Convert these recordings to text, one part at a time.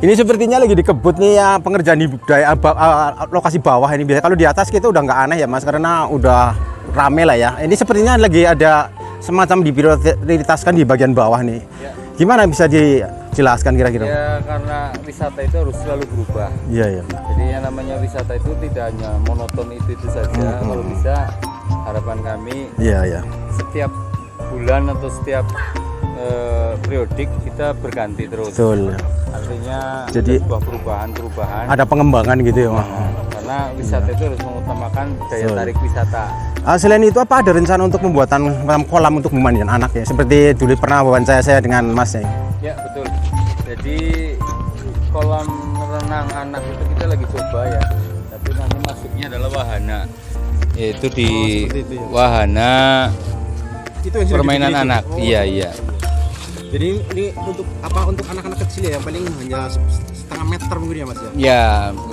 Ini sepertinya lagi dikebut nih ya pengerjaan di budaya ba- ah, lokasi bawah ini biasa. Kalau di atas kita udah nggak aneh ya mas karena udah rame lah ya. Ini sepertinya lagi ada semacam diprioritaskan di bagian bawah nih. Ya. Gimana bisa dijelaskan kira-kira? Ya karena wisata itu harus selalu berubah. Iya iya. Jadi yang namanya wisata itu tidak hanya monoton itu itu saja. Hmm. Kalau bisa harapan kami Iya iya. setiap bulan atau setiap eh, periodik kita berganti terus. Betul. Artinya Jadi- sebuah perubahan-perubahan. Ada pengembangan gitu ya. Karena wisata itu harus mengutamakan daya Betul. tarik wisata. Ah, selain itu apa ada rencana untuk pembuatan kolam- untuk memandikan anak ya? Seperti dulu pernah wawancara saya dengan mas ya. Ya betul. Jadi kolam renang anak itu kita lagi coba ya. Tapi nanti masuknya adalah wahana. Yaitu di seperti itu ya. wahana Itu yang permainan anak. Iya iya. Jadi ini untuk apa untuk anak-anak kecil ya yang paling hanya setengah meter mungkin ya mas ya? Ya,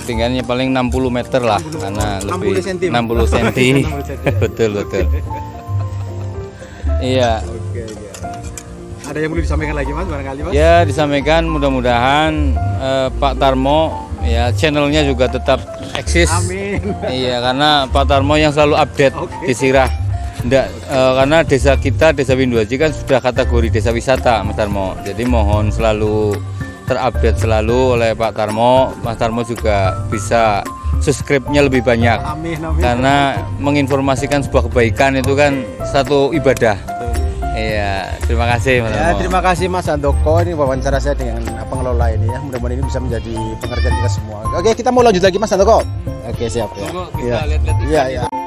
ketinggiannya paling 60 meter lah 60, karena 60 lebih senti, Mas. 60 cm. 60 senti, ya. betul betul. Iya. Oke ya. Ada yang perlu disampaikan lagi mas barangkali mas? Ya disampaikan mudah-mudahan eh, Pak Tarmo ya channelnya juga tetap eksis. Amin. Iya karena Pak Tarmo yang selalu update Oke. di Sirah. Nggak, eh, karena desa kita desa Winduaji kan sudah kategori desa wisata Mas Tarmo. Jadi mohon selalu terupdate selalu oleh Pak Tarmo. Mas Tarmo juga bisa subscribe-nya lebih banyak. Amin amin. Karena menginformasikan sebuah kebaikan itu kan satu ibadah. Iya, terima kasih Mas Ya, Tarmo. terima kasih Mas Andoko ini wawancara saya dengan pengelola ini ya. Mudah-mudahan ini bisa menjadi pengertian kita semua. Oke, kita mau lanjut lagi Mas Andoko. Oke, siap ya. Iya. kita lihat-lihat Iya, iya.